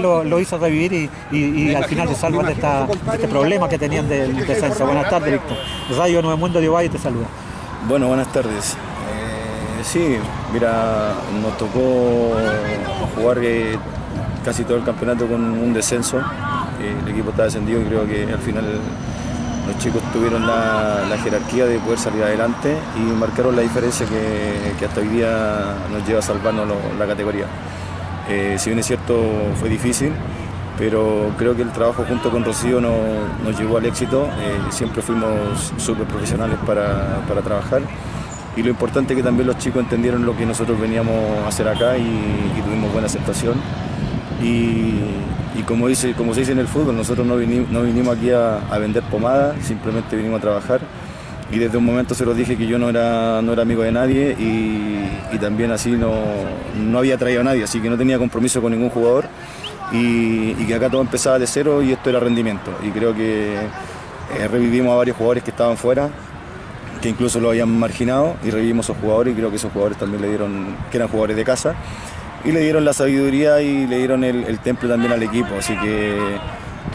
Lo, lo hizo revivir y, y- y al final se salvan de, esta- de este problema que tenían del descenso. Buenas tardes, Víctor. Radio Nuevo Mundo de Uruguay te saluda. Bueno, buenas tardes. Eh, sí, mira, nos tocó jugar eh, casi todo el campeonato con un descenso. Eh, el equipo está descendido y creo que al final los chicos tuvieron la, la jerarquía de poder salir adelante y marcaron la diferencia que, que hasta hoy día nos lleva a salvarnos lo- la categoría. Eh, si bien es cierto, fue difícil, pero creo que el trabajo junto con Rocío no- nos llevó al éxito. Eh, siempre fuimos súper profesionales para, para trabajar. Y lo importante es que también los chicos entendieron lo que nosotros veníamos a hacer acá y, tuvimos buena aceptación. Y, como, dice, como se dice en el fútbol, nosotros no vinimos aquí a, a vender pomada, simplemente vinimos a trabajar. Y desde un momento se los dije que yo no era, no era amigo de nadie y, también así no, no había traído a nadie, así que no tenía compromiso con ningún jugador y, y que acá todo empezaba de cero y esto era rendimiento. Y creo que eh, revivimos a varios jugadores que estaban fuera, que incluso lo habían marginado y revivimos a esos jugadores y creo que esos jugadores también le dieron, que eran jugadores de casa, y le dieron la sabiduría y le dieron el, el temple también al equipo. Así que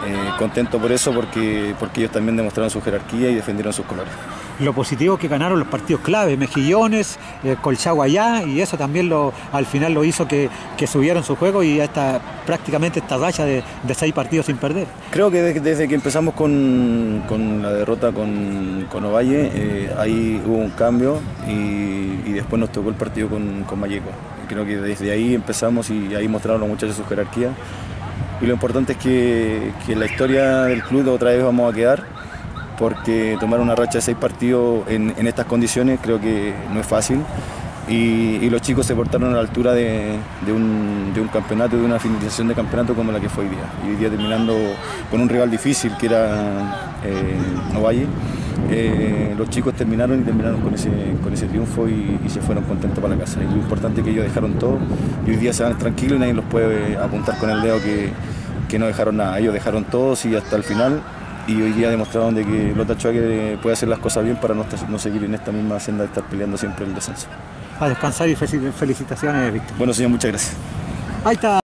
eh, contento por eso porque, porque ellos también demostraron su jerarquía y defendieron sus colores. Lo positivo que ganaron los partidos clave, Mejillones, eh, Colchagua allá, y eso también lo, al final lo hizo que, que subieron su juego y hasta prácticamente esta racha de, seis partidos sin perder. Creo que desde, que empezamos con, la derrota con, con Ovalle, eh, ahí hubo un cambio y, y después nos tocó el partido con, con Malleco. Creo que desde ahí empezamos y ahí mostraron los muchachos su jerarquía. Y lo importante es que, que en la historia del club otra vez vamos a quedar, porque tomar una racha de seis partidos en, estas condiciones creo que no es fácil. Y, los chicos se portaron a la altura de, un, de un campeonato, de una finalización de campeonato como la que fue hoy día. Y hoy día terminando con un rival difícil que era eh. Eh, los chicos terminaron y terminaron con ese, con ese triunfo y, se fueron contentos para la casa. Y lo importante es que ellos dejaron todo y hoy día se van tranquilos y nadie los puede apuntar con el dedo que, que no dejaron nada. Ellos dejaron todo y hasta el final y hoy día demostraron de que Lota Chuaque puede hacer las cosas bien para no, estar- no seguir en esta misma senda de estar peleando siempre el descenso. A descansar y fel- felicitaciones, Víctor. Bueno, señor, muchas gracias. Ahí está.